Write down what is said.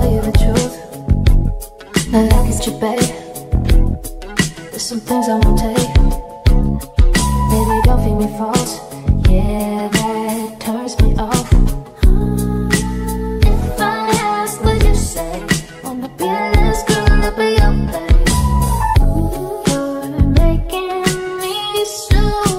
Are you the truth? Not like it's your babe. There's some things I won't take. Baby, don't feed me false. Yeah, that turns me off. If I ask, would you say? Wanna be last girl your? You're making me so.